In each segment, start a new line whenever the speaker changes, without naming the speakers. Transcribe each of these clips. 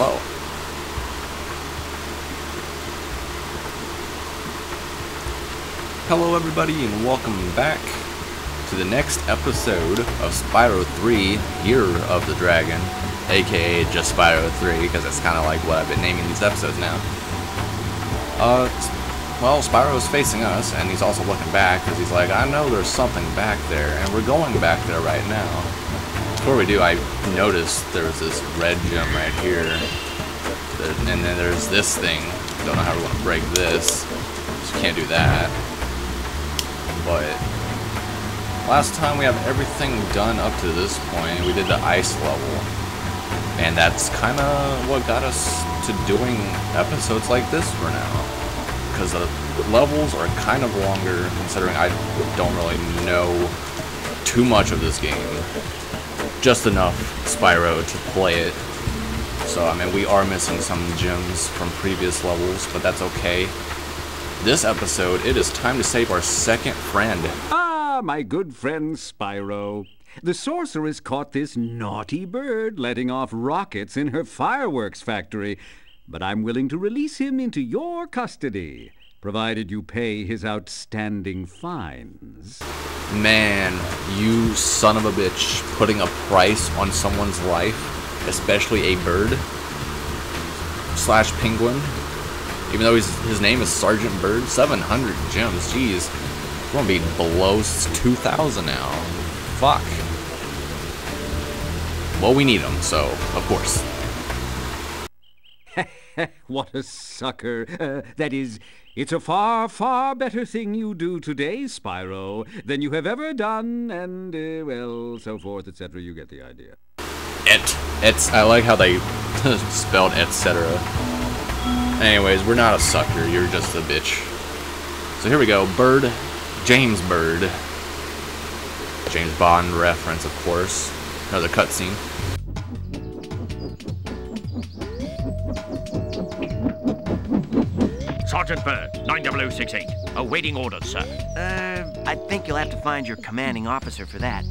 hello. Hello everybody and welcome back to the next episode of Spyro 3 Year of the Dragon, aka just Spyro 3 because that's kind of like what I've been naming these episodes now. Uh, well, Spyro's facing us and he's also looking back because he's like, I know there's something back there and we're going back there right now. Before we do, I noticed there was this red gem right here and then there's this thing. Don't know how we're going to break this. Just can't do that but last time we have everything done up to this point. We did the ice level, and that's kind of what got us to doing episodes like this for now. Because the levels are kind of longer, considering I don't really know too much of this game. Just enough Spyro to play it. So, I mean, we are missing some gems from previous levels, but that's okay. This episode, it is time to save our second friend.
Ah, my good friend Spyro. The sorceress caught this naughty bird letting off rockets in her fireworks factory, but I'm willing to release him into your custody, provided you pay his outstanding fines.
Man, you son of a bitch, putting a price on someone's life, especially a bird slash penguin. Even though his name is Sergeant Byrd, 700 gems, jeez. We're gonna be below 2,000 now. Fuck. Well, we need them, so, of course.
what a sucker. Uh, that is, it's a far, far better thing you do today, Spyro, than you have ever done, and, uh, well, so forth, etc. You get the idea.
Et. It's, I like how they spelled etc. Anyways, we're not a sucker. You're just a bitch. So here we go. Byrd. James Byrd. James Bond reference, of course. Another cutscene.
Sergeant Byrd, 90068. Awaiting orders, sir.
Uh, I think you'll have to find your commanding officer for that.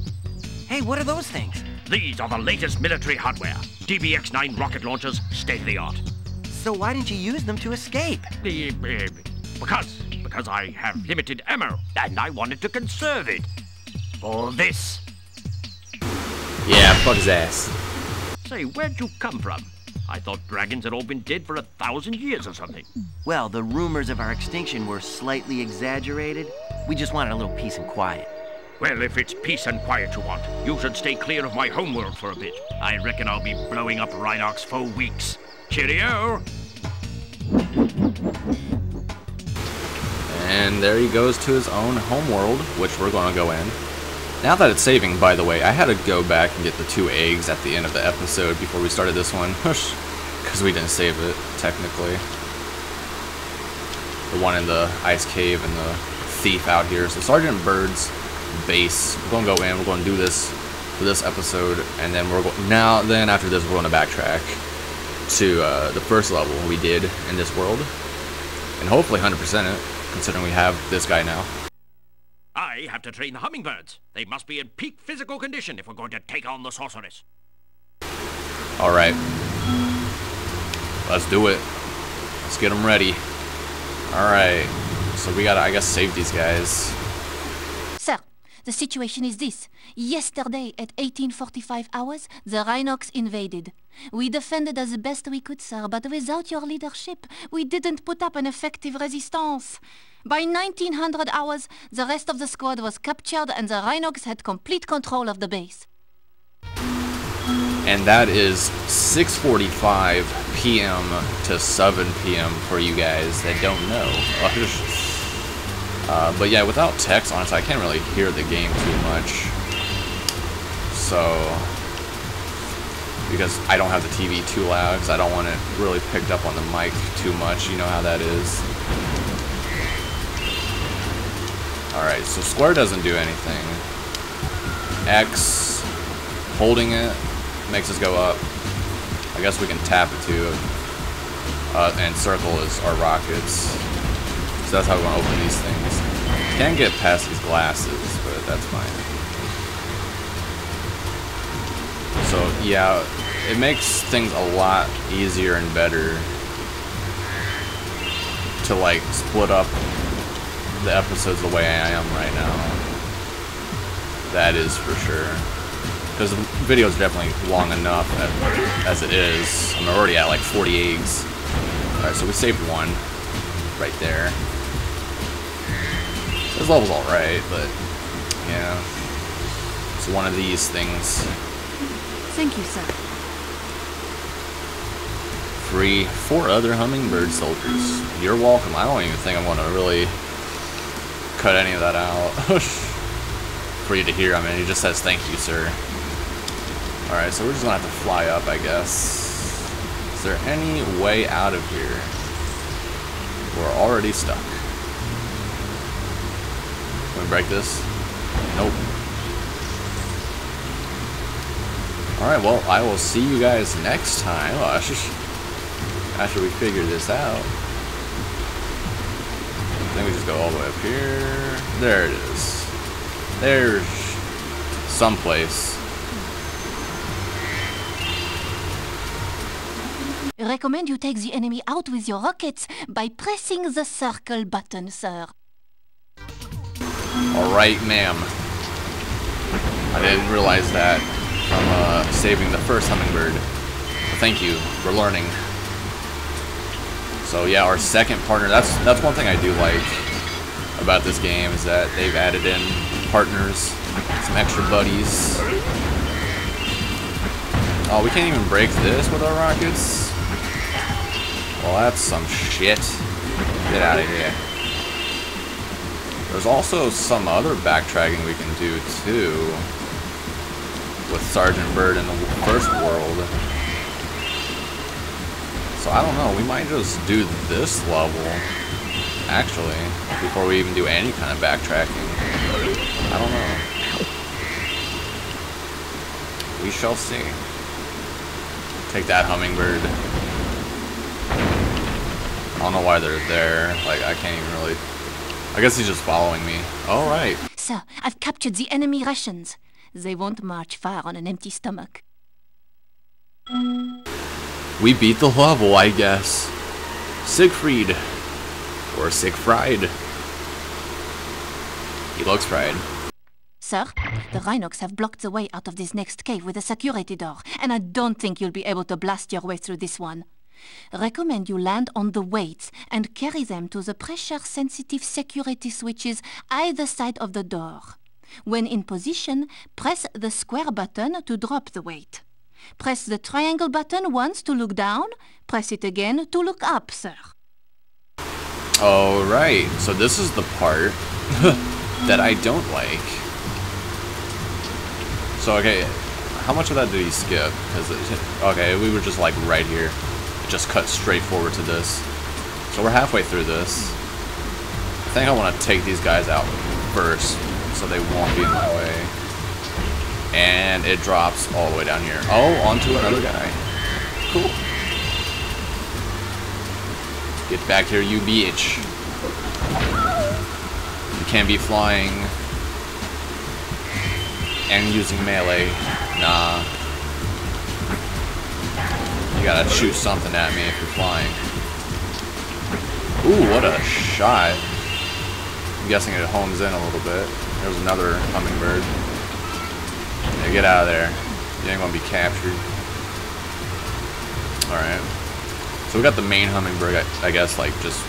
Hey, what are those things?
These are the latest military hardware. DBX-9 rocket launchers, state-of-the-art.
So why didn't you use them to escape?
Because, because I have limited ammo, and I wanted to conserve it. For this.
Yeah, fuck his ass.
Say, where'd you come from? I thought dragons had all been dead for a thousand years or something.
Well, the rumors of our extinction were slightly exaggerated. We just wanted a little peace and quiet.
Well, if it's peace and quiet you want, you should stay clear of my homeworld for a bit. I reckon I'll be blowing up Rhynocs for weeks. Cheerio!
And there he goes to his own homeworld, which we're going to go in. Now that it's saving, by the way, I had to go back and get the two eggs at the end of the episode before we started this one. Because we didn't save it, technically. The one in the ice cave and the thief out here. So Sergeant Byrd's base. We're going to go in. We're going to do this for this episode. And then we're going... Now, then after this, we're going to backtrack to uh, the first level we did in this world. And hopefully 100% it, considering we have this guy now.
I have to train the hummingbirds. They must be in peak physical condition if we're going to take on the sorceress.
Alright. Let's do it. Let's get them ready. Alright. So we gotta, I guess, save these guys.
Sir, the situation is this. Yesterday at 1845 hours, the Rhynocs invaded. We defended as best we could, sir, but without your leadership, we didn't put up an effective resistance. By 1900 hours, the rest of the squad was captured and the Rhynocs had complete control of the base.
And that is 6.45 p.m. to 7 p.m. for you guys that don't know. uh, but yeah, without text, honestly, I can't really hear the game too much. So, because I don't have the TV too loud, because I don't want it really picked up on the mic too much. You know how that is. Alright, so square doesn't do anything. X, holding it, makes us go up. I guess we can tap it too. Uh, and circle is our rockets. So that's how we're going to open these things. Can't get past these glasses, but that's fine. So yeah, it makes things a lot easier and better to like split up the episodes the way I am right now. That is for sure. Because the video is definitely long enough as it is. I'm already at like 40 eggs. Alright, so we saved one right there. This level's alright, but yeah. It's one of these things.
Thank you, sir.
Free four other hummingbird soldiers. You're welcome. I don't even think I'm gonna really cut any of that out for you to hear. I mean, he just says thank you, sir. Alright, so we're just gonna have to fly up, I guess. Is there any way out of here? We're already stuck. Can we break this? Nope. Alright, well, I will see you guys next time. Oh, after we figure this out. I think we just go all the way up here. There it is. There's someplace.
Recommend you take the enemy out with your rockets by pressing the circle button, sir.
Alright, ma'am. I didn't realize that from uh, saving the first hummingbird. Thank you for learning. So yeah, our second partner, that's that's one thing I do like about this game is that they've added in partners, some extra buddies. Oh, we can't even break this with our rockets? Well, that's some shit. Get out of here. There's also some other backtracking we can do, too. With Sergeant Byrd in the first world. So I don't know, we might just do this level, actually, before we even do any kind of backtracking. I don't know. We shall see. Take that hummingbird. I don't know why they're there. Like, I can't even really... I guess he's just following me. Alright.
Sir, I've captured the enemy Russians. They won't march far on an empty stomach.
We beat the level, I guess. Siegfried. Or Siegfried. He looks fried.
Sir, the Rhynocs have blocked the way out of this next cave with a security door, and I don't think you'll be able to blast your way through this one. Recommend you land on the weights and carry them to the pressure-sensitive security switches either side of the door. When in position, press the square button to drop the weight. Press the triangle button once to look down, press it again to look up, sir.
Alright, so this is the part that I don't like. So, okay, how much of that did he skip? Because, okay, we were just like right here. It just cut straight forward to this. So we're halfway through this. I think I want to take these guys out first, so they won't be in my way. And it drops all the way down here. Oh, onto another guy. Cool. Get back here, you bitch. You can't be flying and using melee. Nah. You gotta shoot something at me if you're flying. Ooh, what a shot. I'm guessing it homes in a little bit. There's another hummingbird. Yeah, get out of there. You ain't gonna be captured. Alright. So we got the main hummingbird, I, I guess, like, just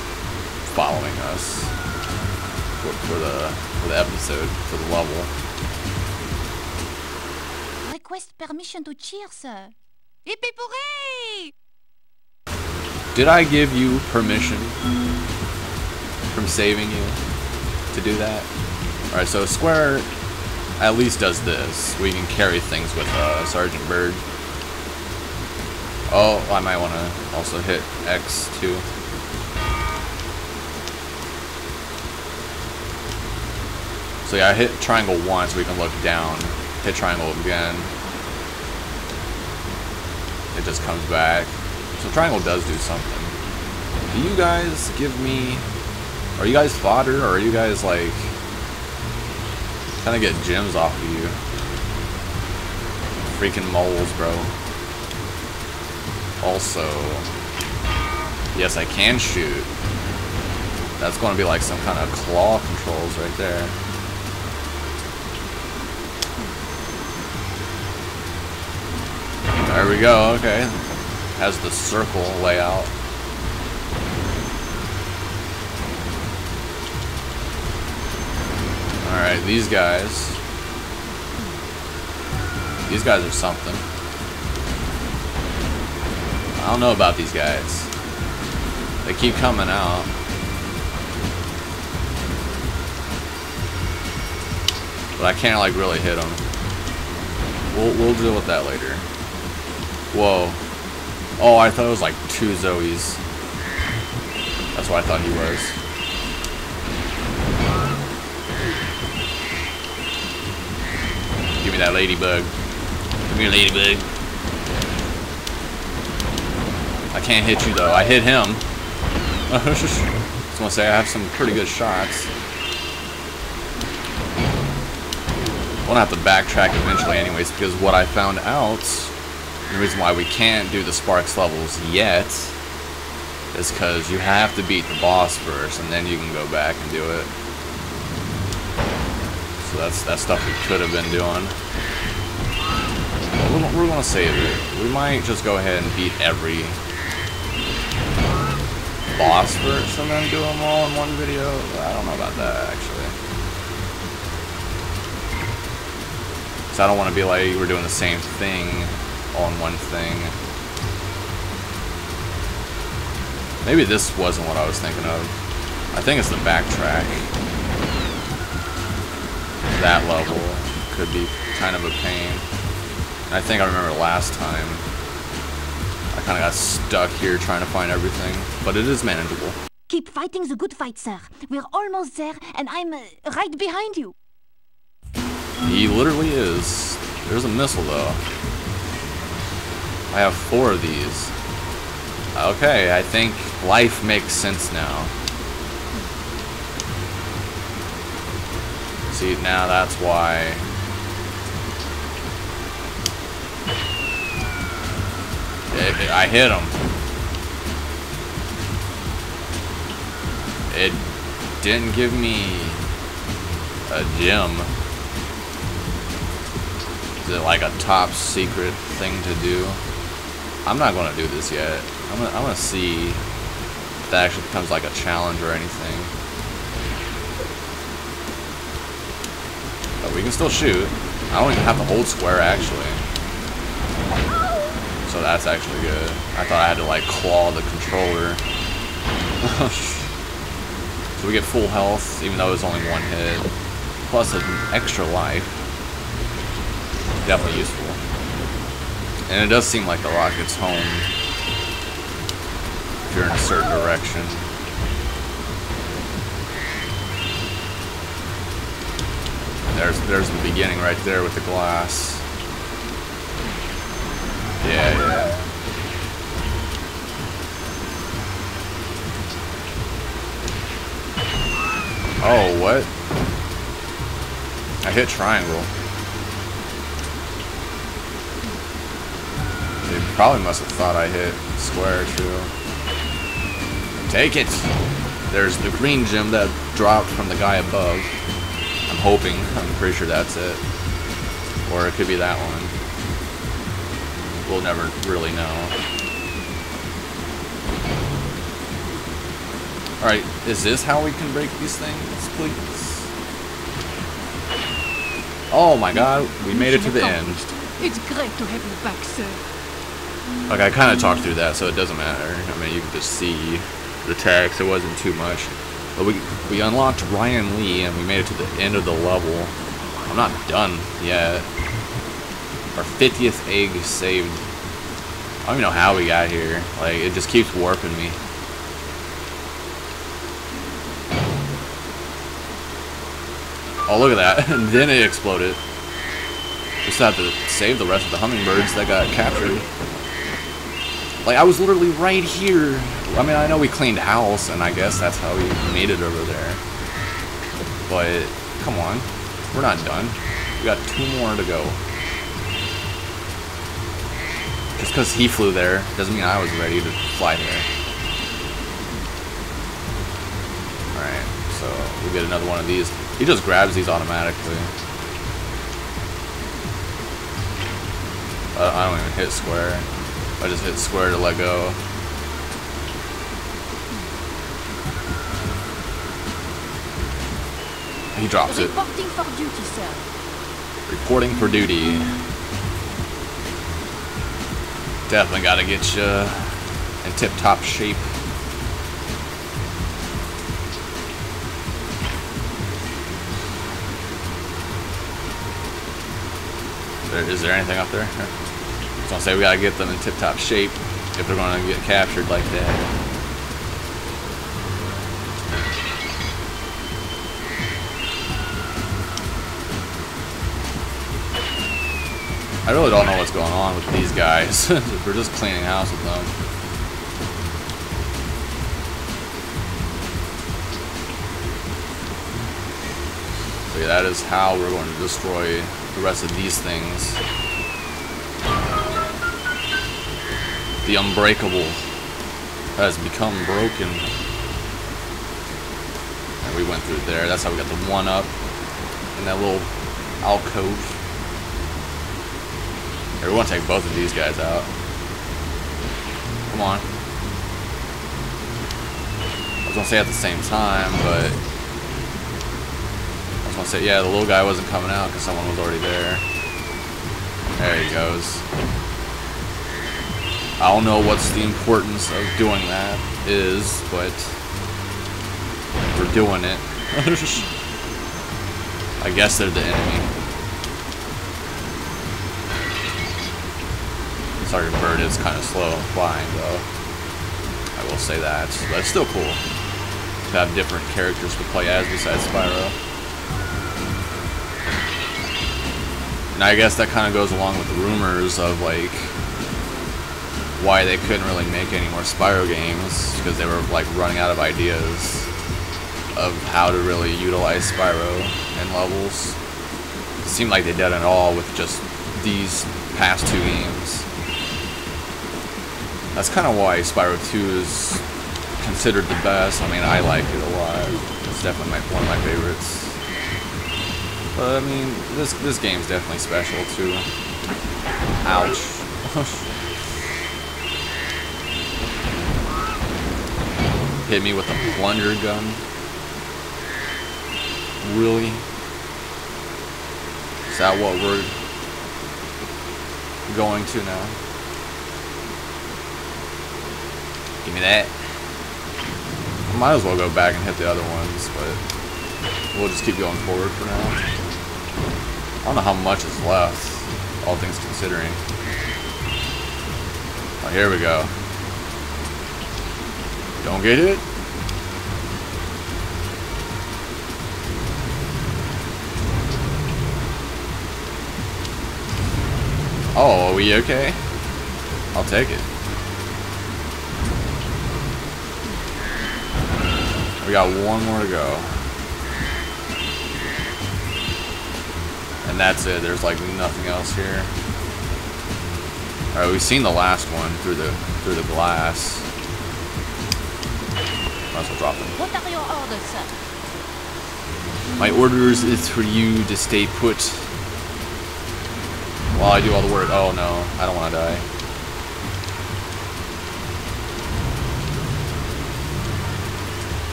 following us for, for, the for the episode, for the level.
Request permission to cheer, sir. Hippie hooray!
Did I give you permission from saving you to do that? Alright, so Square at least does this. We can carry things with uh, Sergeant Byrd. Oh, I might want to also hit X too. So yeah, I hit triangle once, we can look down. Hit triangle again. It just comes back. So triangle does do something. Do you guys give me... Are you guys fodder, or are you guys like... Trying to get gems off of you? Freaking moles, bro. also, yes, I can shoot. That's going to be like some kind of claw controls right there. There we go, okay. Has the circle layout. Alright, these guys. These guys are something. I don't know about these guys. They keep coming out. But I can't like really hit them. We'll, we'll deal with that later. Whoa. Oh, I thought it was like two Zoes. That's what I thought he was. That ladybug. Give me a ladybug. I can't hit you though. I hit him. I was gonna say I have some pretty good shots. We'll have to backtrack eventually anyways because what I found out, the reason why we can't do the Sparx levels yet is because you have to beat the boss first and then you can go back and do it. So that's that stuff we could have been doing. We're, gonna save it. We might just go ahead and beat every boss first and then do them all in one video. I don't know about that actually. So I don't want to be like we're doing the same thing on one thing. Maybe this wasn't what I was thinking of. I think it's the backtrack. That level could be kind of a pain. And I think I remember last time I kind of got stuck here trying to find everything, but it is manageable.
Keep fighting the good fight, sir. We're almost there, and I'm uh, right behind you.
He literally is. There's a missile though. I have four of these. Okay, I think life makes sense now. See, now that's why... It, I hit him. It didn't give me a gem. Is it like a top secret thing to do? I'm not gonna do this yet. I'm gonna, I'm gonna see if that actually becomes like a challenge or anything. But we can still shoot. I don't even have to hold square actually. So that's actually good. I thought I had to like claw the controller. so we get full health, even though it's only one hit. Plus an extra life. Definitely useful. And it does seem like the rocket's home. If you're in a certain direction. There's there's the beginning right there with the glass. Yeah, yeah. Oh, what? I hit triangle. They probably must have thought I hit square too. Take it! There's the green gem that dropped from the guy above. I'm hoping. I'm pretty sure that's it. Or it could be that one. We'll never really know. Alright, is this how we can break these things, please? Oh my god, we made it to the end.
It's great to have you back, sir.
Okay, I kind of talked through that, so it doesn't matter. I mean, you can just see the text. It wasn't too much. But we we unlocked Ryan Lee, and we made it to the end of the level. I'm not done yet. Our 50th egg saved. I don't even know how we got here. Like, it just keeps warping me. Oh, look at that. and then it exploded. Just have to save the rest of the hummingbirds that got captured. Like, I was literally right here. I mean, I know we cleaned house, and I guess that's how we made it over there. But, come on. We're not done. We got two more to go. Just because he flew there doesn't mean I was ready to fly there. Alright, so we get another one of these. He just grabs these automatically. Uh, I don't even hit square. I just hit square to let go. He drops it.
Reporting for duty, sir.
Reporting for duty. Definitely gotta get you in tip-top shape. Is there anything up there? I was gonna say we gotta get them in tip-top shape if they're gonna get captured like that. I really don't know what's going on with these guys. We're just cleaning house with them. So yeah, that is how we're going to destroy the rest of these things. The unbreakable has become broken. And we went through there. That's how we got the one up in that little alcove. Here, we want to take both of these guys out. Come on. I was gonna say at the same time, but I was gonna say yeah, the little guy wasn't coming out because someone was already there. There he goes. I don't know what's the importance of doing that is, but we're doing it. I guess they're the enemy. Sergeant Byrd is kind of slow flying, though. I will say that. But it's still cool to have different characters to play as besides Spyro. And I guess that kind of goes along with the rumors of, like, why they couldn't really make any more Spyro games, because they were, like, running out of ideas of how to really utilize Spyro in levels. It seemed like they did it all with just these past two games. That's kind of why Spyro 2 is considered the best. I mean, I like it a lot. It's definitely my, one of my favorites. But I mean, this this game's definitely special too. Ouch. Hit me with a plunger gun. Really? Is that what we're going to now? Give me that. I might as well go back and hit the other ones, but we'll just keep going forward for now. I don't know how much is left, all things considering. Oh, here we go. Don't get it? Oh, are we okay? I'll take it. We got one more to go. And that's it. There's like nothing else here. Alright, we've seen the last one through the through the glass. Might as well drop them.
What are your orders, sir?
My orders is for you to stay put while I do all the work. Oh no, I don't want to die.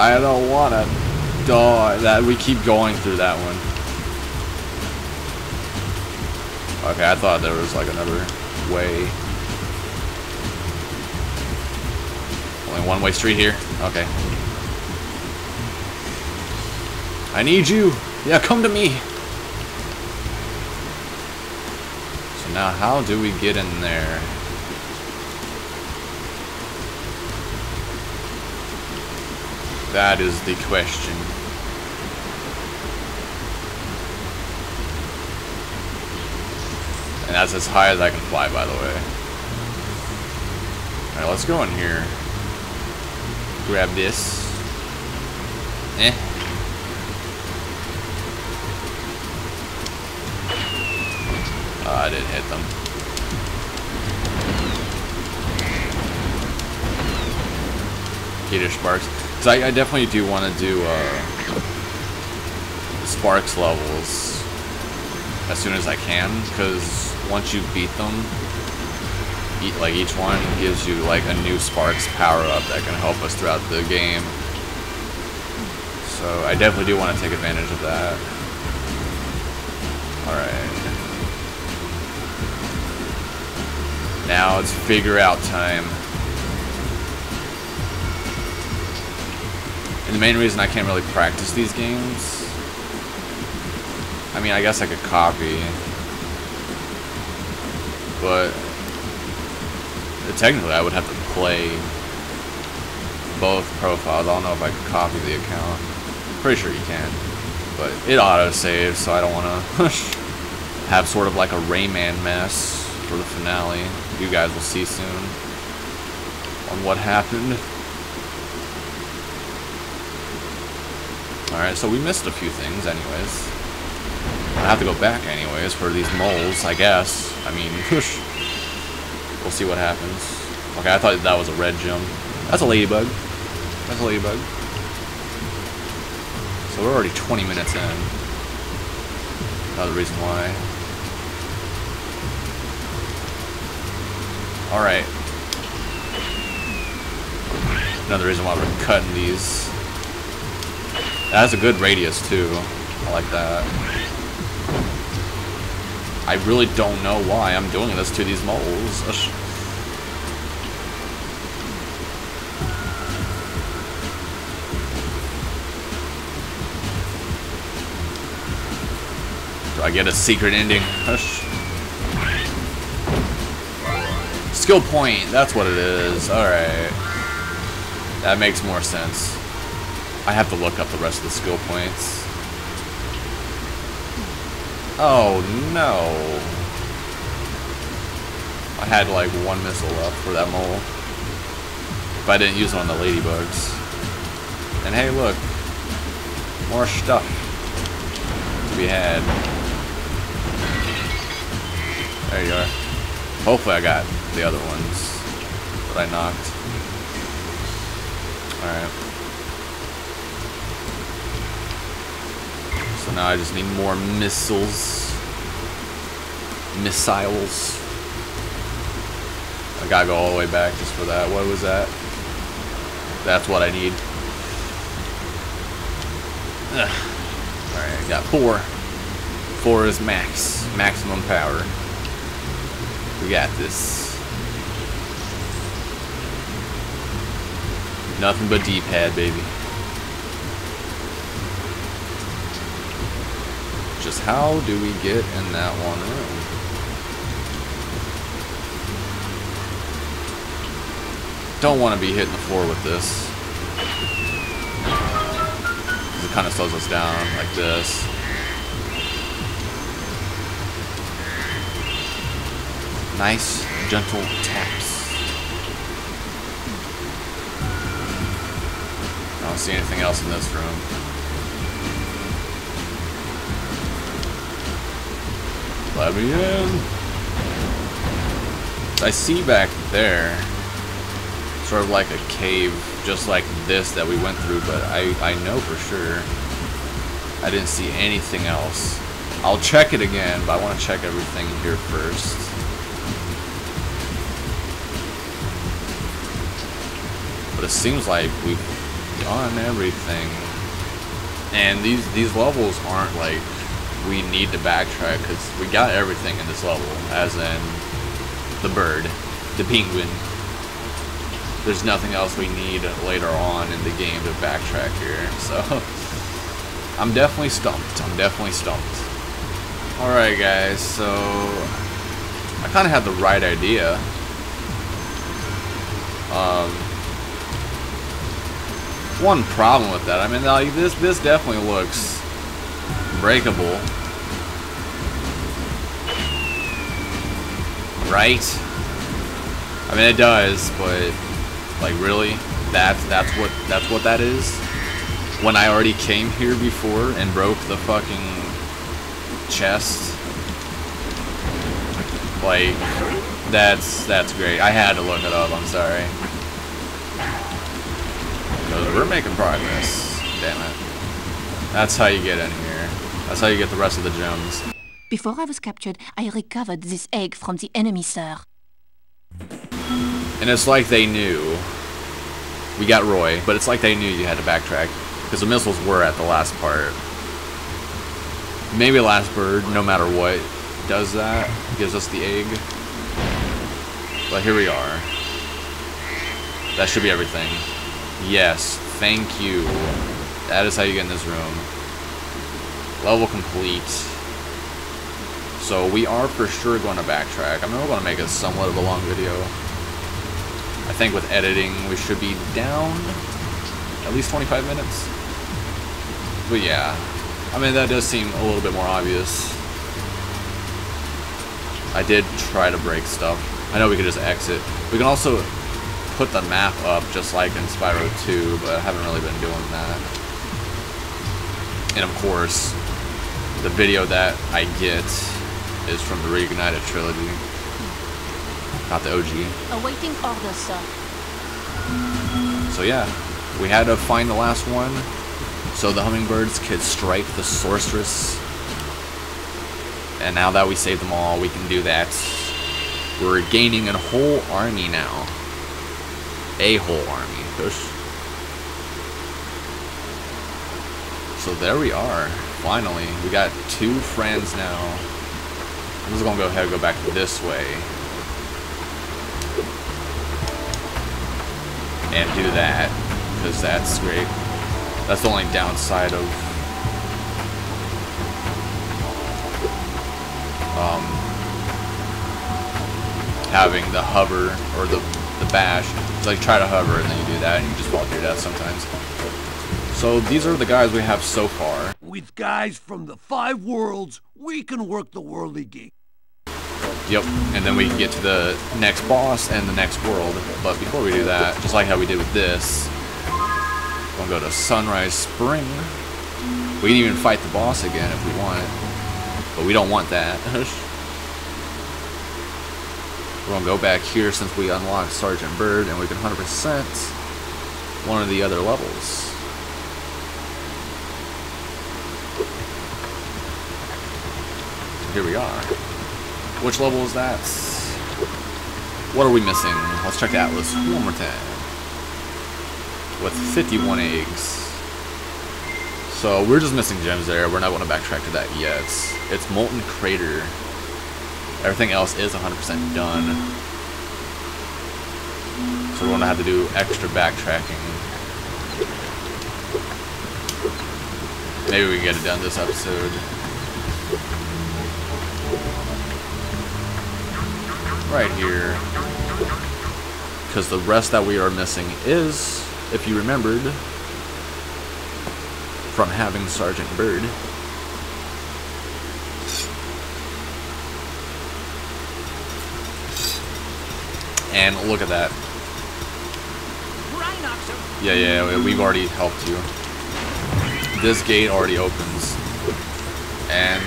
I don't want to die. That we keep going through that one. Okay, I thought there was like another way. Only one way street here. Okay. I need you. Yeah, come to me. So now how do we get in there? That is the question. And that's as high as I can fly, by the way. Alright, let's go in here. Grab this. Eh. Oh, I didn't hit them. Peter Sparks. I, I definitely do want to do uh, Sparx levels as soon as I can. Because once you beat them, e like each one gives you like a new Sparx power up that can help us throughout the game. So I definitely do want to take advantage of that. Alright. Now it's figure out time. And the main reason I can't really practice these games, I mean, I guess I could copy, but technically I would have to play both profiles. I don't know if I could copy the account. Pretty sure you can, but it auto-saves, so I don't want to have sort of like a Rayman mess for the finale. You guys will see soon on what happened. Alright, so we missed a few things anyways. I have to go back anyways for these moles, I guess. I mean, whoosh. we'll see what happens. Okay, I thought that was a red gem. That's a ladybug. That's a ladybug. So we're already 20 minutes in. Another reason why. Alright. Another reason why we're cutting these. That has a good radius too. I like that. I really don't know why I'm doing this to these moles. Do I get a secret ending? Skill point, that's what it is. Alright. That makes more sense. I have to look up the rest of the skill points. Oh no. I had like one missile left for that mole. If I didn't use it on the ladybugs. And hey look. More stuff to be had. There you are. Hopefully I got the other ones that I knocked. Alright. So now I just need more missiles. Missiles. I gotta go all the way back just for that. What was that? That's what I need. Alright, I got four. Four is max. Maximum power. We got this. Nothing but D-pad, baby. Just how do we get in that one room? Don't want to be hitting the floor with this. It kind of slows us down like this. Nice, gentle taps. I don't see anything else in this room. Let me in. I see back there sort of like a cave just like this that we went through, but I, I know for sure I didn't see anything else. I'll check it again, but I want to check everything here first. But it seems like we've done everything. And these these levels aren't like we need to backtrack because we got everything in this level, as in the bird, the penguin. There's nothing else we need later on in the game to backtrack here, so I'm definitely stumped. I'm definitely stumped. Alright guys, so I kind of had the right idea. Um, one problem with that, I mean, like, this, this definitely looks breakable. Right? I mean, it does, but like really, that's that's what that's what that is. When I already came here before and broke the fucking chest, like that's that's great. I had to look it up. I'm sorry. We're making progress. Damn it. That's how you get in here. That's how you get the rest of the gems.
Before I was captured, I recovered this egg from the enemy, sir.
And it's like they knew. We got Roy, but it's like they knew you had to backtrack. Because the missiles were at the last part. Maybe Last Bird, no matter what, does that. Gives us the egg. But here we are. That should be everything. Yes, thank you. That is how you get in this room. Level complete. So we are for sure going to backtrack. I mean, we're going to make it somewhat of a long video. I think with editing, we should be down at least 25 minutes. But yeah, I mean, that does seem a little bit more obvious. I did try to break stuff. I know we could just exit. We can also put the map up just like in Spyro 2, but I haven't really been doing that. And of course, the video that I get is from the Reignited trilogy. Not the OG.
Awaiting orders, sir.
So yeah, we had to find the last one so the hummingbirds could strike the sorceress. And now that we saved them all, we can do that. We're gaining a whole army now. A whole army. Push. So there we are. Finally, we got two friends now. I'm just gonna go ahead and go back this way. And do that. Because that's great. That's the only downside of um, having the hover or the, the bash. It's like try to hover and then you do that and you just fall to your death sometimes. So these are the guys we have so far.
With guys from the five worlds, we can work the worldly game.
Yep, and then we can get to the next boss and the next world. But before we do that, just like how we did with this, we'll go to Sunrise Spring. We can even fight the boss again if we want, but we don't want that. We're gonna go back here since we unlocked Sergeant Byrd and we can 100% one of the other levels. Here we are. Which level is that? What are we missing? Let's check the Atlas one more time. With 51 eggs. So we're just missing gems there. We're not going to backtrack to that yet. It's Molten Crater. Everything else is 100% done. So we're going to have to do extra backtracking. Maybe we can get it done this episode. Right here. Because the rest that we are missing is, if you remembered, from having Sergeant Byrd. And look at that. Yeah, yeah, we've already helped you. This gate already opens. And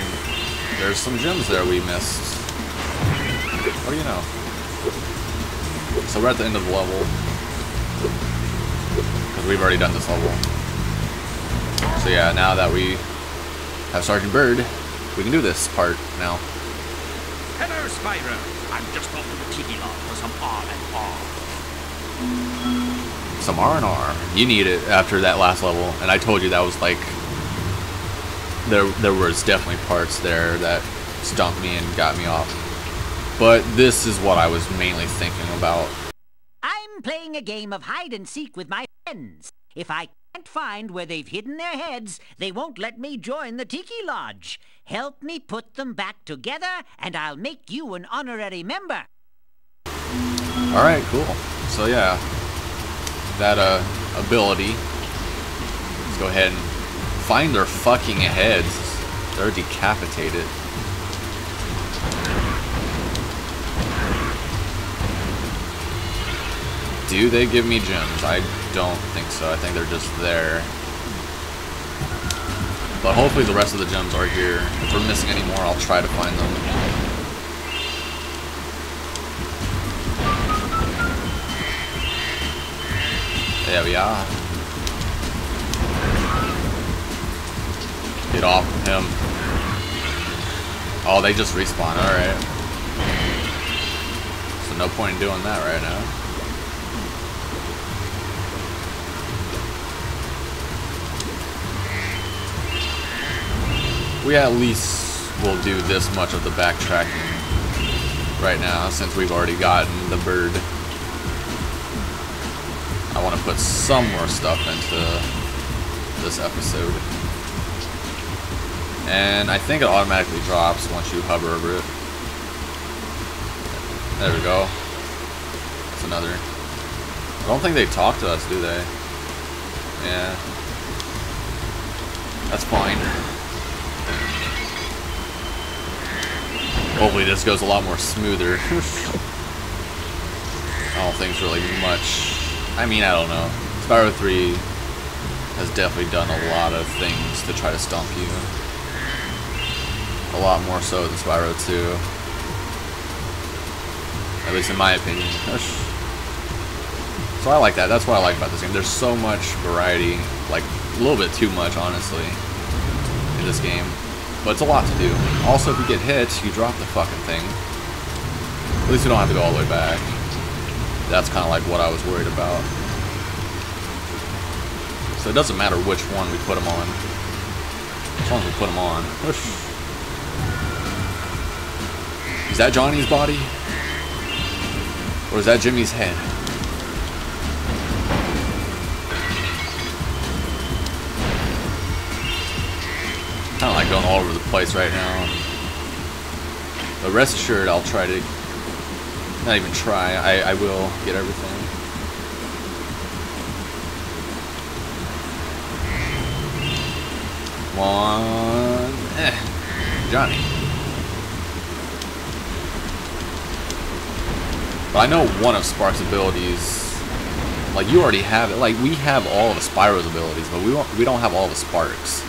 there's some gems there we missed. What do you know? So we're at the end of the level. Because we've already done this level. So yeah, now that we have Sergeant Byrd, we can do this part now.
Hello, Spyro. I'm just off to the Tiki Lodge for some R and R.
Some R&R. You need it after that last level. And I told you that was like... There, there was definitely parts there that stumped me and got me off. But this is what I was mainly thinking about.
I'm playing a game of hide and seek with my friends. If I can't find where they've hidden their heads, they won't let me join the Tiki Lodge. Help me put them back together, and I'll make you an honorary member.
Alright, cool. So yeah, that uh, ability. Let's go ahead and find their fucking heads. They're decapitated. Do they give me gems? I don't think so. I think they're just there. But hopefully the rest of the gems are here. If we're missing any more, I'll try to find them. There we are. Get off of him. Oh, they just respawn. Alright. So no point in doing that right now. We at least will do this much of the backtracking right now since we've already gotten the bird. I want to put some more stuff into this episode. And I think it automatically drops once you hover over it. There we go. That's another. I don't think they talk to us, do they? Yeah. That's fine. Hopefully this goes a lot more smoother. I don't think it's really much. I mean, I don't know. Spyro 3 has definitely done a lot of things to try to stomp you. A lot more so than Spyro 2. At least in my opinion. So I like that. That's what I like about this game. There's so much variety. Like, a little bit too much, honestly, in this game. But it's a lot to do. Also, if you get hit, you drop the fucking thing. At least you don't have to go all the way back. That's kind of like what I was worried about. So it doesn't matter which one we put them on. As long as we put them on. Is that Johnny's body? Or is that Jimmy's head? Kind of like going all over the place right now. But rest assured, I'll try to... Not even try, I, I will get everything. One... Eh. Johnny. But I know one of Spark's abilities... Like, you already have it. Like, we have all of Spyro's abilities, but we don't, we don't have all the Sparx.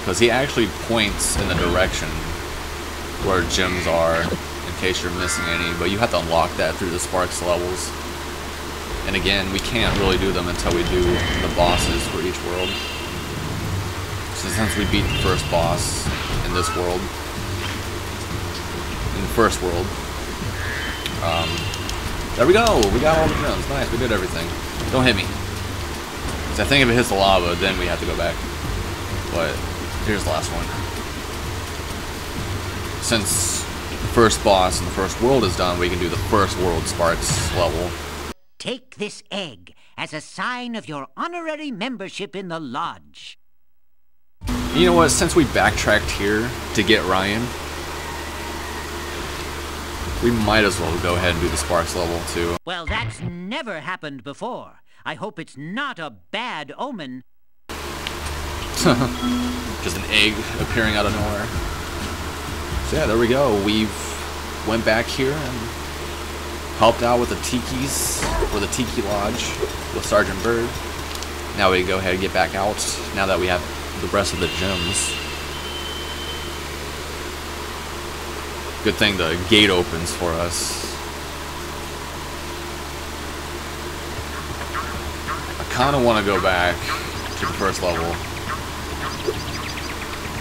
Because he actually points in the direction where gems are, in case you're missing any, but you have to unlock that through the Sparx levels. And again, we can't really do them until we do the bosses for each world. So since we beat the first boss in this world, in the first world, um, there we go, we got all the gems, nice, we did everything. Don't hit me. Because I think if it hits the lava, then we have to go back. But, here's the last one. Since the first boss in the first world is done, we can do the first world Sparx level.
Take this egg as a sign of your honorary membership in the lodge.
You know what? Since we backtracked here to get Ryan, we might as well go ahead and do the Sparx level too.
Well, that's never happened before. I hope it's not a bad omen.
Just an egg appearing out of nowhere. So yeah, there we go. We've went back here and helped out with the Tiki's, or the Tiki Lodge, with Sergeant Byrd. Now we can go ahead and get back out, now that we have the rest of the gems. Good thing the gate opens for us. I kind of want to go back to the first level,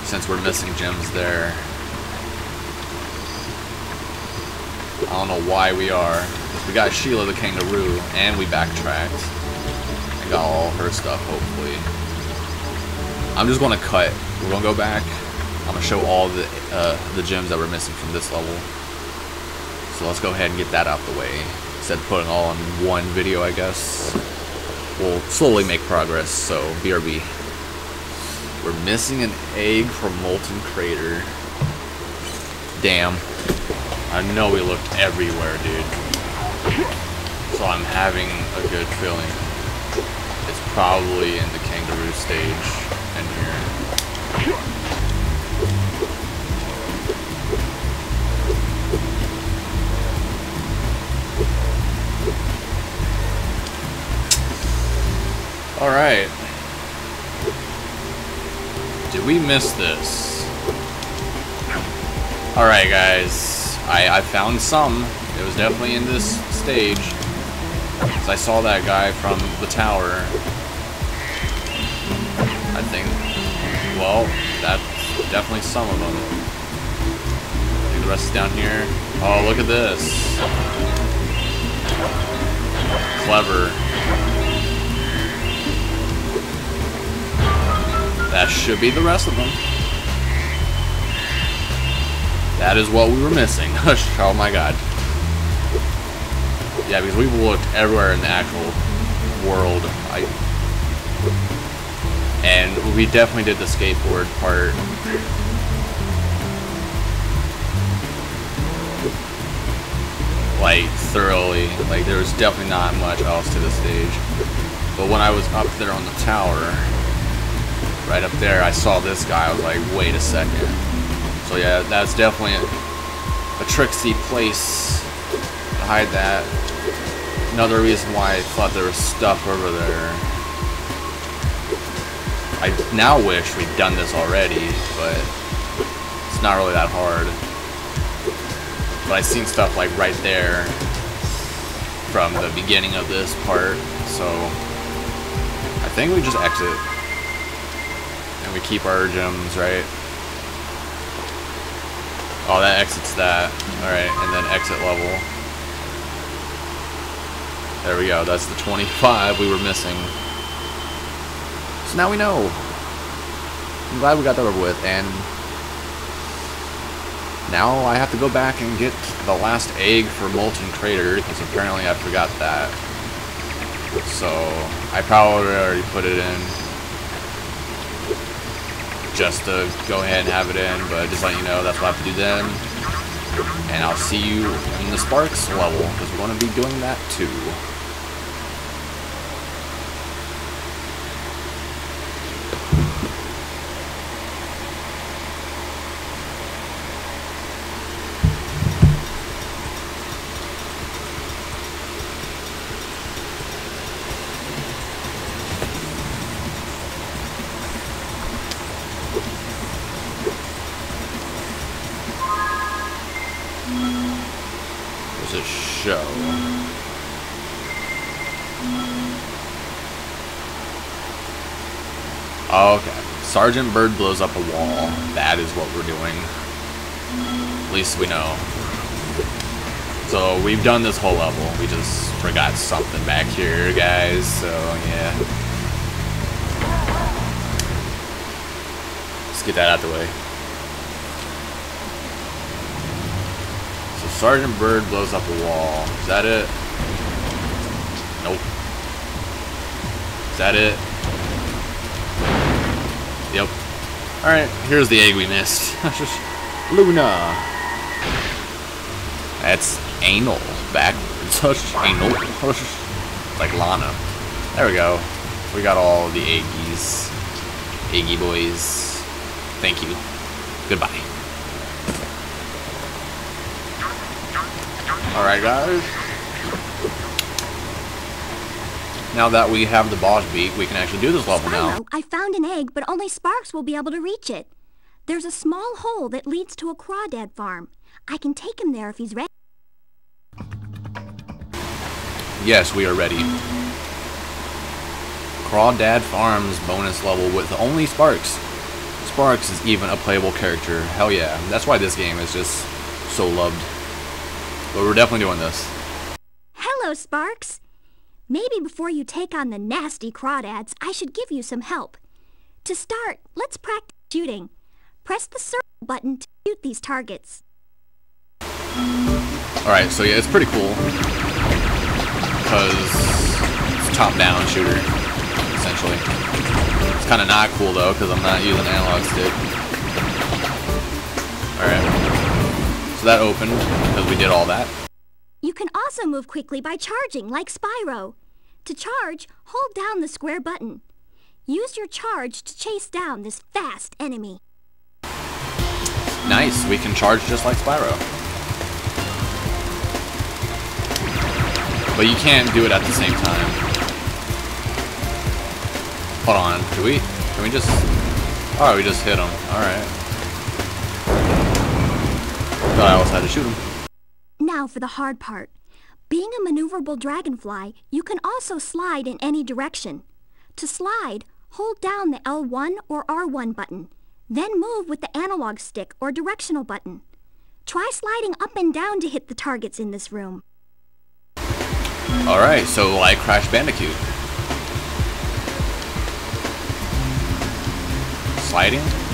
since we're missing gems there. I don't know why we are. We got Sheila the kangaroo, and we backtracked. And got all her stuff, hopefully. I'm just gonna cut. We're gonna go back. I'm gonna show all the uh, the gems that we're missing from this level. So let's go ahead and get that out the way. Instead of putting all in one video, I guess. We'll slowly make progress, so BRB. We're missing an egg from Molten Crater. Damn. I know we looked everywhere, dude. So I'm having a good feeling. It's probably in the kangaroo stage in here. Alright. Did we miss this? Alright guys, I, I found some. It was definitely in this stage. Cause I saw that guy from the tower. I think. Well, that's definitely some of them. I think the rest is down here. Oh, look at this. Clever. That should be the rest of them. That is what we were missing. oh my god. Yeah, because we've looked everywhere in the actual world. I, and we definitely did the skateboard part. Like, thoroughly. Like, there was definitely not much else to the stage. But when I was up there on the tower, right up there, I saw this guy. I was like, wait a second. So yeah, that's definitely a, a tricksy place to hide that. Another reason why I thought there was stuff over there. I now wish we'd done this already, but it's not really that hard. But I seen stuff like right there from the beginning of this part, so I think we just exit. We keep our gems, right? Oh, that exits that. Alright, and then exit level. There we go. That's the 25 we were missing. So now we know. I'm glad we got that over with, and now I have to go back and get the last egg for Molten Crater, because apparently I forgot that. So, I probably already put it in just to go ahead and have it in, but just let you know that's what I have to do then. And I'll see you in the Sparx level, because we're going to be doing that too. Sergeant Byrd blows up a wall. That is what we're doing. At least we know. So we've done this whole level. We just forgot something back here, guys. So yeah. Let's get that out the way. So Sergeant Byrd blows up a wall. Is that it? Nope. Is that it? Yep. Alright, here's the egg we missed. Luna. That's anal. Backwards. anal. like Lana. There we go. We got all the eggies. Eggy boys. Thank you. Goodbye. Alright guys. Now that we have the boss beat, we can actually do this level now.
I found an egg, but only Sparx will be able to reach it. There's a small hole that leads to a crawdad farm. I can take him there if he's ready.
Yes, we are ready. Crawdad Farms bonus level with only Sparx. Sparx is even a playable character. Hell yeah. That's why this game is just so loved. But we're definitely doing this.
Hello, Sparx. Maybe before you take on the nasty crawdads, I should give you some help. To start, let's practice shooting. Press the circle button to shoot these targets.
Alright, so yeah, it's pretty cool. Because it's top-down shooter, essentially. It's kind of not cool, though, because I'm not using analog stick. Alright. So that opened, because we did all that.
You can also move quickly by charging, like Spyro. To charge, hold down the square button. Use your charge to chase down this fast enemy.
Nice, we can charge just like Spyro. But you can't do it at the same time. Hold on, do we? Can we just... Oh, we just hit him. Alright. I also had to shoot him.
Now for the hard part. Being a maneuverable dragonfly, you can also slide in any direction. To slide, hold down the L1 or R1 button. Then move with the analog stick or directional button. Try sliding up and down to hit the targets in this room.
Alright, so like Crash Bandicoot. Sliding?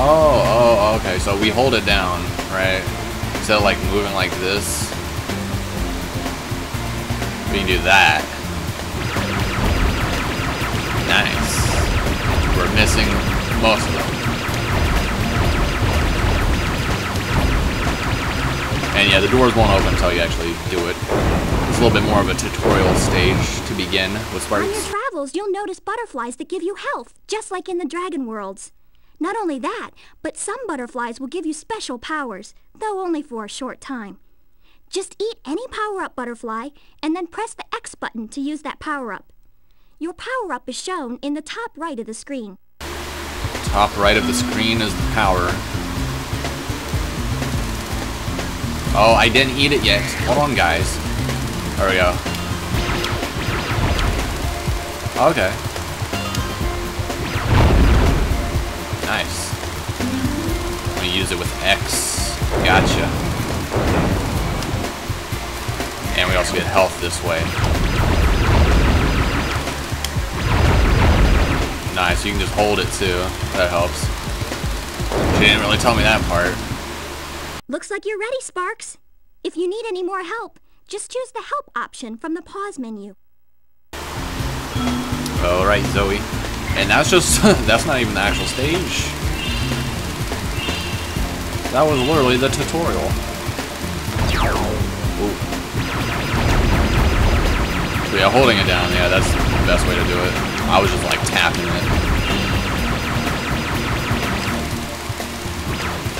Oh, oh, okay, so we hold it down, right? Instead of like moving like this, we can do that. Nice. We're missing most of them. And yeah, the doors won't open until you actually do it. It's a little bit more of a tutorial stage to begin with
On your
Sparx.
travels, you'll notice butterflies that give you health, just like in the dragon worlds. Not only that, but some butterflies will give you special powers, though only for a short time. Just eat any power-up butterfly, and then press the X button to use that power-up. Your power-up is shown in the top right of the screen.
Top right of the screen is the power. Oh, I didn't eat it yet. Hold on, guys. There we go. Okay. Nice. Let me use it with X. Gotcha. And we also get health this way. Nice, you can just hold it too. That helps. She didn't really tell me that part.
Looks like you're ready, Sparx. If you need any more help, just choose the help option from the pause menu.
Alright, Zoe. And that's just, that's not even the actual stage. That was literally the tutorial. Ooh. So yeah, holding it down, yeah, that's the best way to do it. I was just like tapping it.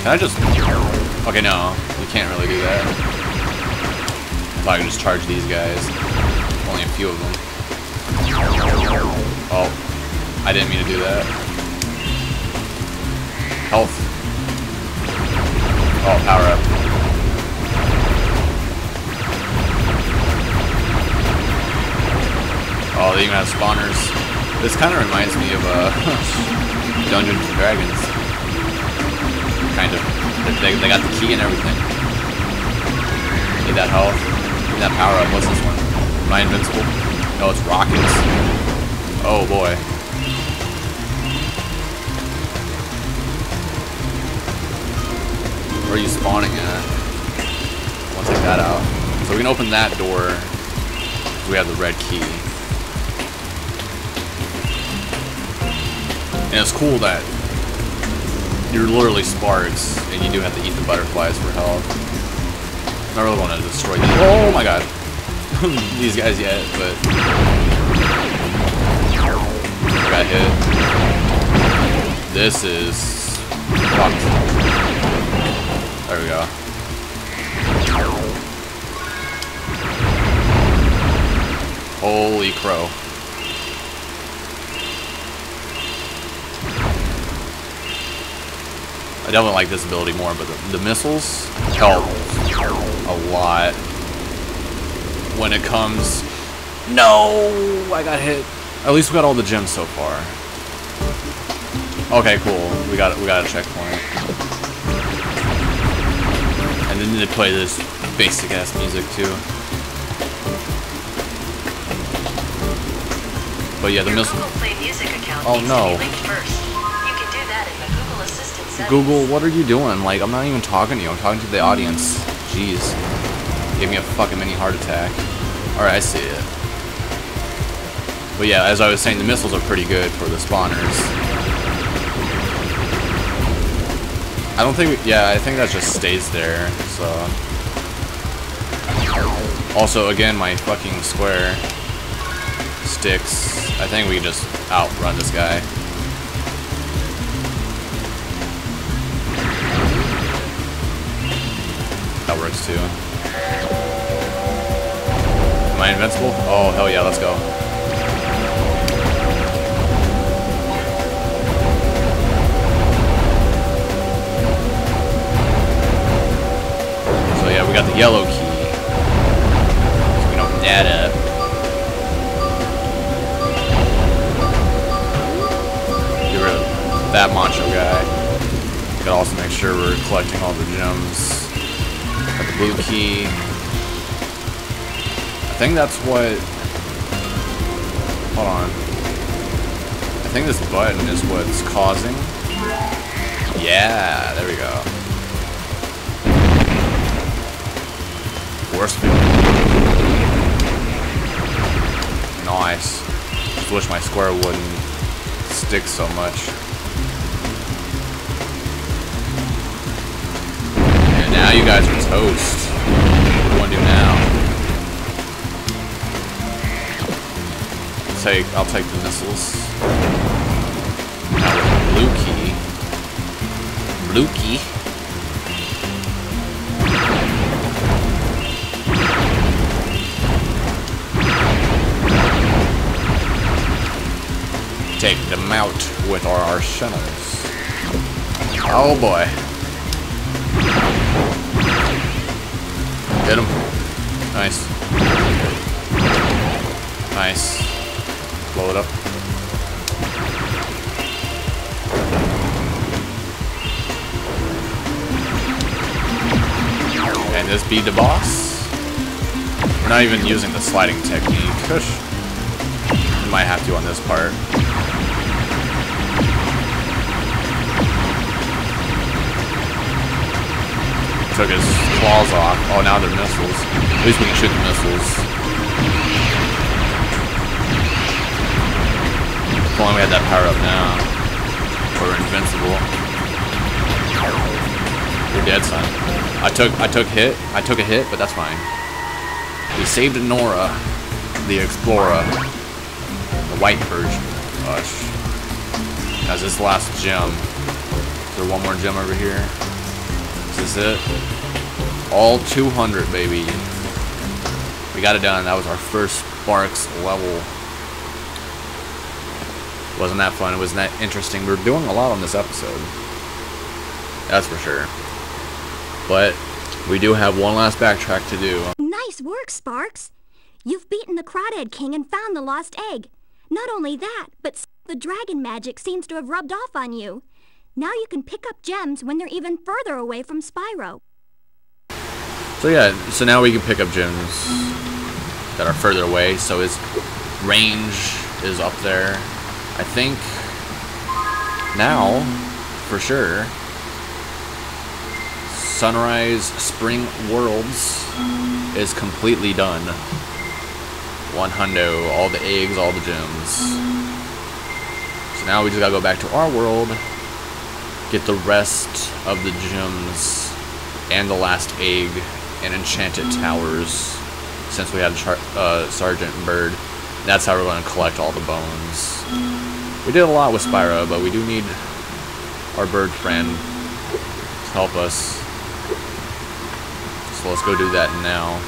Can I just... Okay, no. You can't really do that. I thought I could just charge these guys. Only a few of them. I didn't mean to do that. Health. Oh, power up. Oh, they even have spawners. This kind of reminds me of uh, Dungeons and Dragons. Kind of. They, they got the key and everything. Need that health. Need that power up. What's this one? Am I invincible? No, it's rockets. Oh boy. Where are you spawning at? I'll take that out. So we can open that door. We have the red key. And it's cool that you're literally Sparx, and you do have to eat the butterflies for health. I really want to destroy these. Oh my god. these guys yet, but... Got hit. This is... Fucked. There we go. Holy crow. I definitely like this ability more, but the, the missiles help a lot when it comes. No, I got hit. At least we got all the gems so far. Okay, cool. We got we got a checkpoint. And then they play this basic ass music too. But yeah, the
Your. Google Play Music
Oh, no.
to be linked first. You can do that in the Google Assistant settings.
Google, what are you doing? Like, I'm not even talking to you. I'm talking to the audience. Jeez. Gave me a fucking mini heart attack. Alright, I see it. But yeah, as I was saying, the missiles are pretty good for the spawners. I don't think, yeah, I think that just stays there, so. Also, again, my fucking square sticks. I think we can just outrun this guy. That works too. Am I invincible? Oh, hell yeah, let's go. Yeah, we got the yellow key. So we can open that up. that macho guy. Gotta also make sure we're collecting all the gems. Got the blue key. I think that's what... Hold on. I think this button is what's causing... Yeah, there we go. Force. Nice. Just wish my square wouldn't stick so much. And now you guys are toast. What do you want to do now? Take, I'll take the missiles. Blue key. Blue key. Take them out with our arsenals. Oh boy. Hit him. Nice. Nice. Blow it up. And this be the boss? We're not even using the sliding technique. Kush. Might have to on this part. Took his claws off. Oh, now they're missiles. At least we can shoot the missiles. If only we had that power up now. We're invincible. You're dead, son. I took I took hit. I took a hit, but that's fine. We saved Nora, the Explorer, the white version. Gosh. As this last gem. Is there one more gem over here? Is it? All 200, baby. We got it done. That was our first Sparx level. Wasn't that fun? It wasn't that interesting. We are doing a lot on this episode. That's for sure. But we do have one last backtrack to do.
Nice work, Sparx. You've beaten the Crawdad King and found the lost egg. Not only that, but the dragon magic seems to have rubbed off on you. Now you can pick up gems when they're even further away from Spyro.
So yeah, so now we can pick up gems that are further away, so his range is up there. I think now, for sure, Sunrise Spring Worlds is completely done. One hundo, all the eggs, all the gems. So now we just gotta go back to our world, get the rest of the gems and the last egg and Enchanted mm. Towers, since we had uh, Sergeant Byrd. That's how we're going to collect all the bones. Mm. We did a lot with Spyro, but we do need our bird friend to help us. So let's go do that now.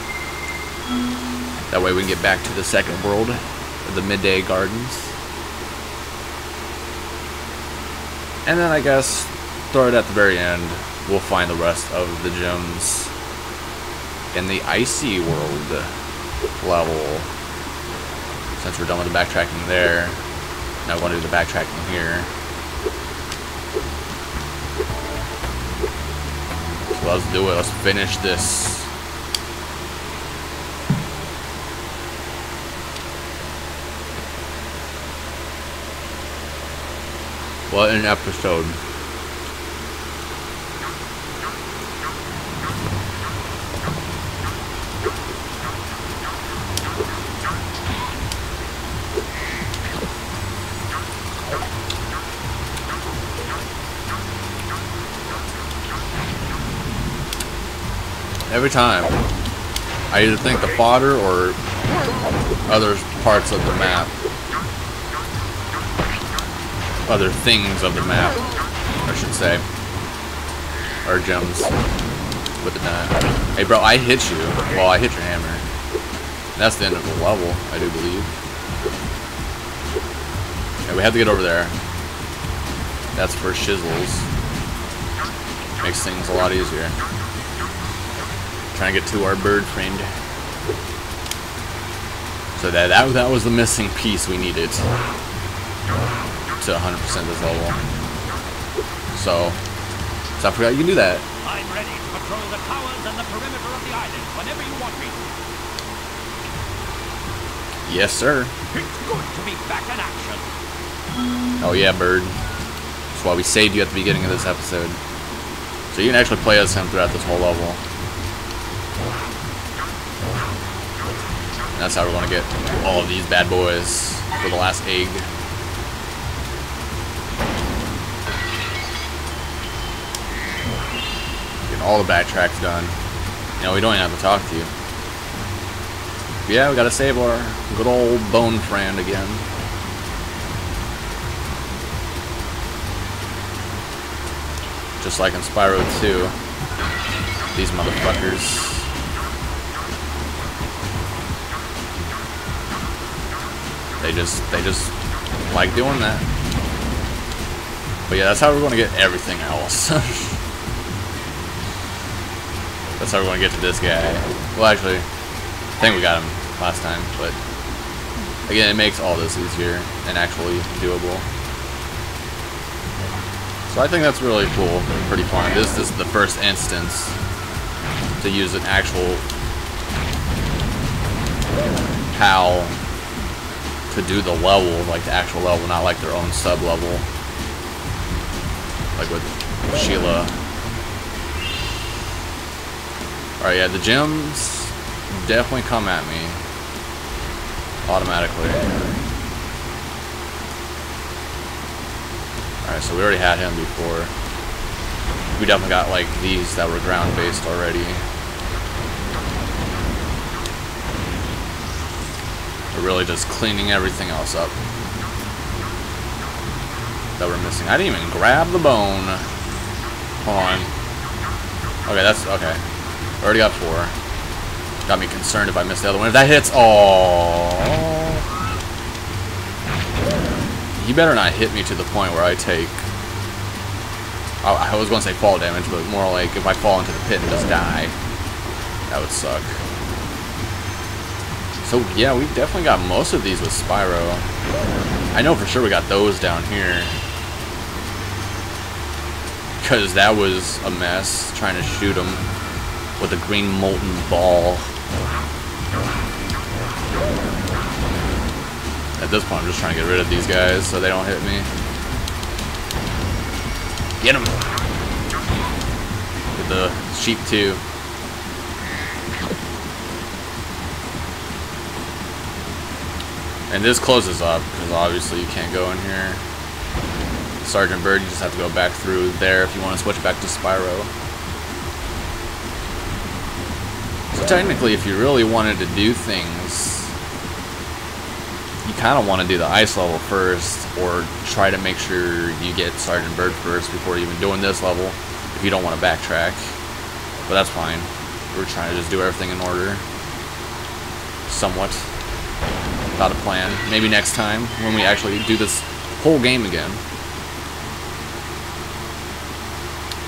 Mm. That way we can get back to the second world, of the Midday Gardens. And then I guess throw it at the very end. We'll find the rest of the gems in the Icy World level. Since we're done with the backtracking there, now we're going to do the backtracking here. So let's do it. Let's finish this. What an episode. Every time. I either think the fodder or other parts of the map. Other things of the map, I should say. Or gems. The knife. Hey bro, I hit you. Well, I hit your hammer. That's the end of the level, I do believe. Okay, we have to get over there. That's for shizzles. Makes things a lot easier. Trying to get to our bird friend. So that, that, that was the missing piece we needed to 100% this level. So, so I forgot you can do that.
I'm ready to patrol the towers and the perimeter of the island whenever you want me.
Yes, sir.
It's good to be back in action.
Oh yeah, Byrd. That's why we saved you at the beginning of this episode. So you can actually play as him throughout this whole level. And that's how we're gonna get all of these bad boys for the last egg. Getting all the backtracks done. You know, we don't even have to talk to you. But yeah, we gotta save our good old bone friend again. Just like in Spyro 2. These motherfuckers. They just, they just like doing that. But yeah, that's how we're to get everything else. that's how we're going to get to this guy. Well, actually, I think we got him last time, but again, it makes all this easier and actually doable. So I think that's really cool, pretty fun. This, this is the first instance to use an actual PAL to do the level, like the actual level, not like their own sub-level. Like with Sheila. Alright, yeah, the gems definitely come at me. Automatically. Alright, so we already had him before. We definitely got like these that were ground based already. We're really just cleaning everything else up that we're missing. I didn't even grab the bone. Hold on. Okay, that's okay. Already got four. Got me concerned if I missed the other one. If that hits, oh. He better not hit me to the point where I take. I, I was going to say fall damage, but more like if I fall into the pit and just die. That would suck. So yeah, we've definitely got most of these with Spyro. I know for sure we got those down here. Because that was a mess, trying to shoot them with a green molten ball. At this point, I'm just trying to get rid of these guys so they don't hit me. Get them! Get the sheep too. And this closes up, because obviously you can't go in here. Sergeant Byrd, you just have to go back through there if you want to switch back to Spyro. So technically, if you really wanted to do things, you kind of want to do the ice level first, or try to make sure you get Sergeant Byrd first before even doing this level, if you don't want to backtrack. But that's fine. We're trying to just do everything in order. Somewhat. Without a plan. Maybe next time, when we actually do this whole game again.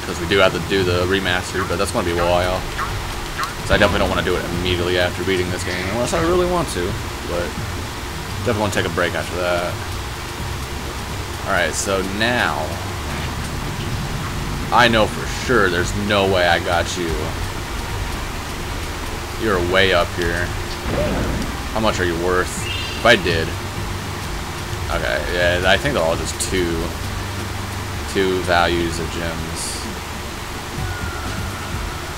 Because we do have to do the remaster, but that's going to be a while. I definitely don't want to do it immediately after beating this game, unless I really want to. But definitely want to take a break after that. Alright, so now... I know for sure there's no way I got you. You're way up here. How much are you worth? If I did. Okay, yeah, I think they're all just two. Two values of gems.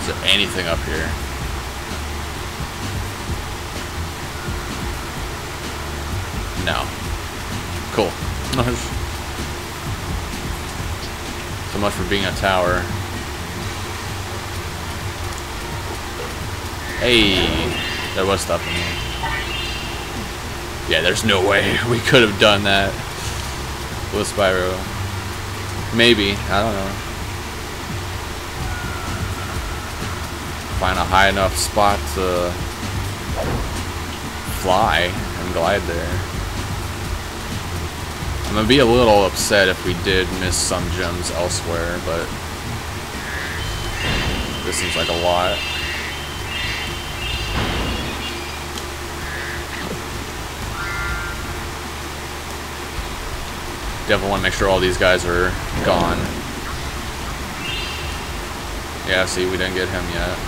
Is there anything up here? No. Cool. so much for being a tower. Hey, there was stuff in. Yeah, there's no way we could have done that with Spyro. Maybe, I don't know. Find a high enough spot to fly and glide there. I'm gonna be a little upset if we did miss some gems elsewhere, but this seems like a lot. Definitely want to make sure all these guys are gone. Yeah, see, we didn't get him yet.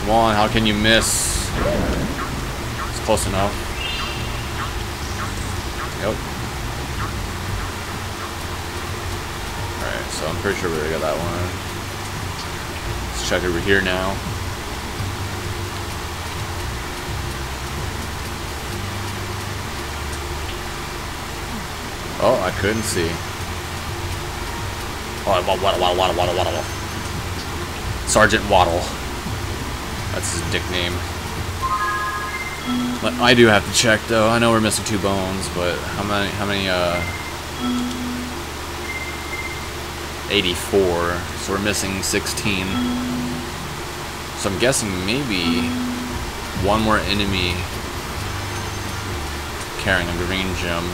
Come on, how can you miss? Close enough. Yep. Alright, so I'm pretty sure we already got that one. Let's check over here now. Oh, I couldn't see. Oh, Waddle, Waddle, Waddle, Waddle, Waddle. Sergeant Waddle. That's his nickname. I do have to check though. I know we're missing two bones, but how many? How many? Uh, 84. So we're missing 16. So I'm guessing maybe one more enemy carrying a green gem.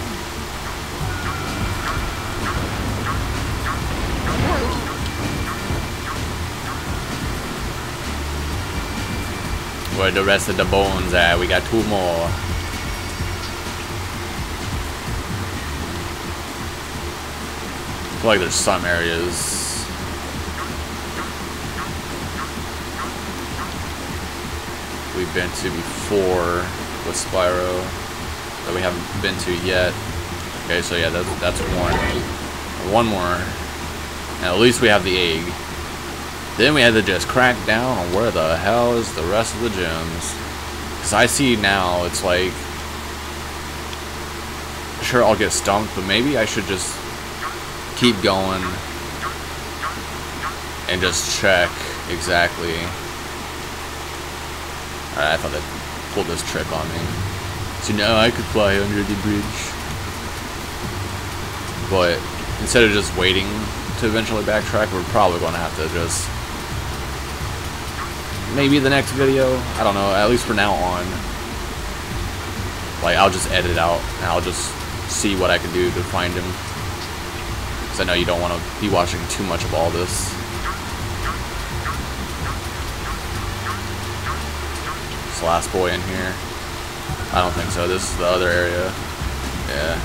Where the rest of the bones are. We got two more. I feel like there's some areas. We've been to before with Spyro that we haven't been to yet. Okay, so yeah, that's, that's one. One more. And at least we have the egg. Then we had to just crack down on where the hell is the rest of the gems. Because I see now, it's like... Sure, I'll get stumped, but maybe I should just keep going and just check exactly. I thought they pulled this trick on me. So now I could fly under the bridge. But instead of just waiting to eventually backtrack, we're probably going to have to just... Maybe the next video? I don't know, at least for now on. Like, I'll just edit out, and I'll just see what I can do to find him. Because I know you don't want to be watching too much of all this. This last boy in here. I don't think so. This is the other area. Yeah.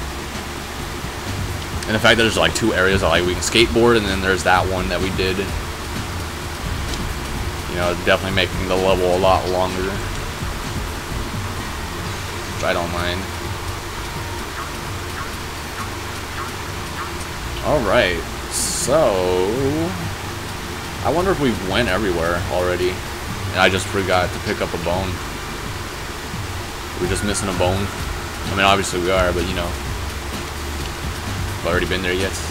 And the fact that there's like two areas that like we can skateboard and then there's that one that we did. You know, definitely making the level a lot longer. Which I don't mind. Alright, so... I wonder if we went everywhere already. And I just forgot to pick up a bone. We're just missing a bone. I mean, obviously we are, but you know. I've already been there yet.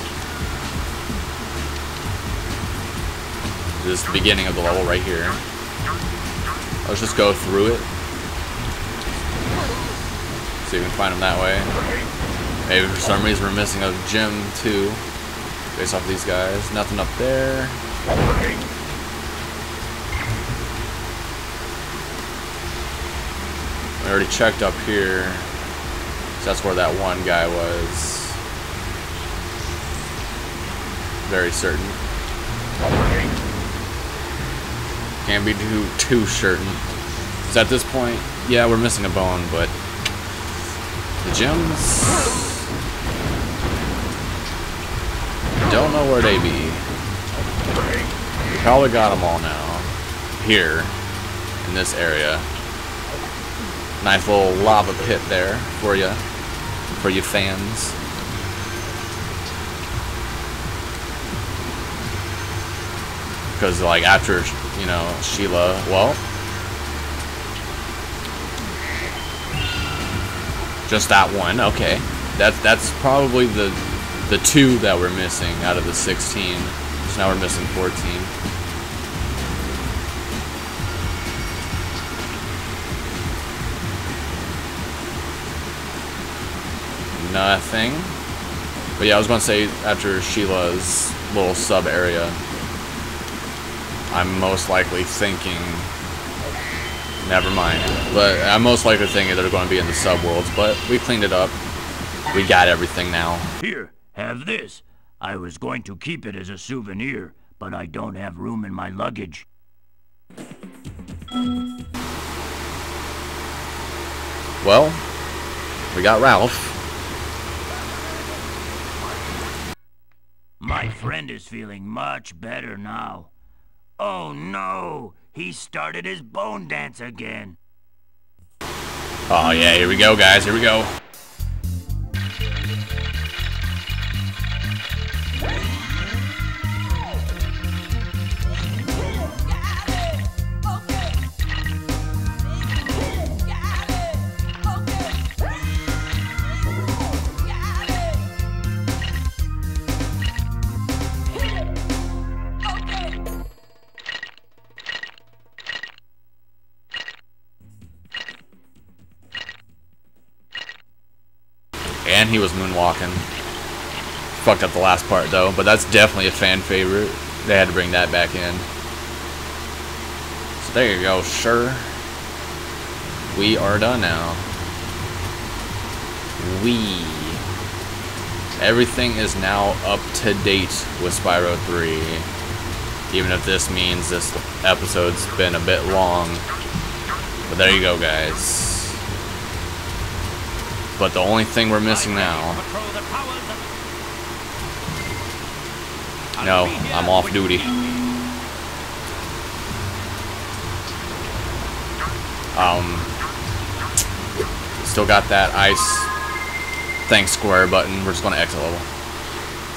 This is the beginning of the level right here. Let's just go through it. See if we can find them that way. Maybe for some reason we're missing a gem too. Based off these guys. Nothing up there. We already checked up here. So that's where that one guy was. Very certain. Can't be too too certain. Because at this point, yeah, we're missing a bone, but the gems don't know where they be. We probably got them all now. Here, in this area. Nice little lava pit there for you, for you fans. Because, like, after, you know, Sheila, well, just that one, okay. That, that's probably the, the two that we're missing out of the 16. So now we're missing 14. Nothing. But yeah, I was to say, after Sheila's little sub area, I'm most likely thinking... Never mind. But I'm most likely thinking they're going to be in the sub worlds, but we cleaned it up. We got everything now.
Here, have this. I was going to keep it as a souvenir, but I don't have room in my luggage.
Well, we got Ralph.
My friend is feeling much better now. Oh no! He started his bone dance again.
Oh yeah, here we go, guys. Here we go. He was moonwalking. Fucked up the last part though, but that's definitely a fan favorite. They had to bring that back in. So there you go, sure. We are done now. We. Everything is now up to date with Spyro 3. Even if this means this episode's been a bit long. But there you go, guys. But the only thing we're missing now... No, I'm off duty. Um, still got that ice thanks square button. We're just going to exit level.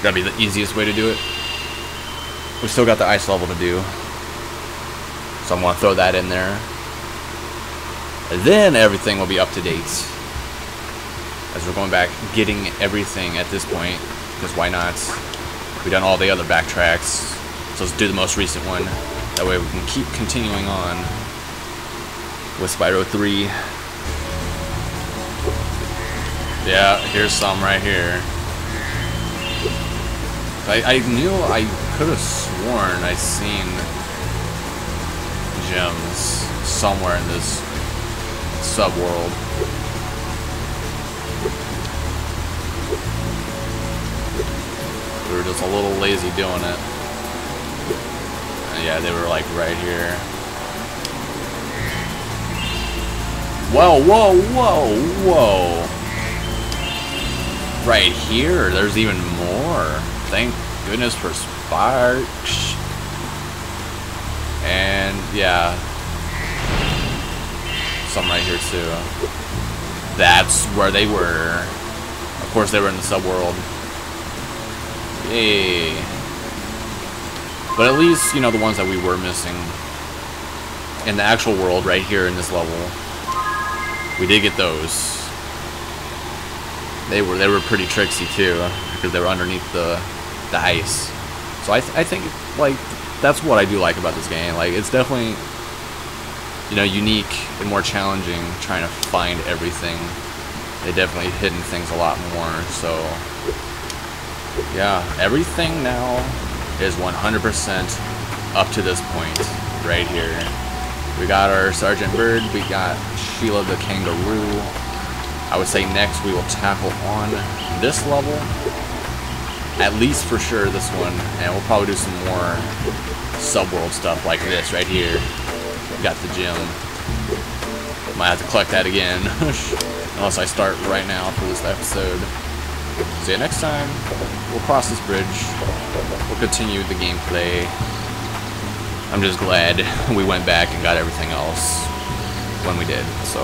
That'd be the easiest way to do it. We still got the ice level to do. So I'm going to throw that in there. And then everything will be up to date as we're going back getting everything at this point because why not? We've done all the other backtracks so let's do the most recent one. That way we can keep continuing on with Spyro 3 yeah here's some right here. I, I knew I could have sworn I seen gems somewhere in this subworld We were just a little lazy doing it. Yeah, they were like right here. Whoa, whoa, whoa, whoa. Right here, there's even more. Thank goodness for Sparx. And yeah. Some right here too. That's where they were. Of course they were in the subworld. Yay. But at least, you know, the ones that we were missing in the actual world right here in this level, we did get those. They were they were pretty tricksy too because they were underneath the the ice. So I th I think like that's what I do like about this game. Like it's definitely you know unique and more challenging trying to find everything. They definitely hidden things a lot more. So yeah, everything now is 100% up to this point, right here. We got our Sergeant Byrd, we got Sheila the Kangaroo. I would say next we will tackle on this level, at least for sure this one, and we'll probably do some more subworld stuff like this right here. We got the gym. Might have to collect that again, unless I start right now for this episode. See you next time. We'll cross this bridge. We'll continue the gameplay. I'm just glad we went back and got everything else when we did. So,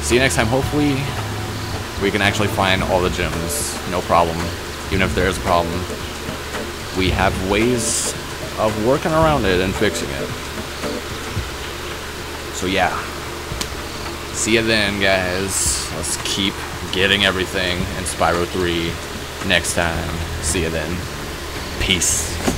see you next time. Hopefully, we can actually find all the gems. No problem. Even if there is a problem, we have ways of working around it and fixing it. So yeah. See you then, guys. Let's keep getting everything in Spyro 3 next time. See you then. Peace.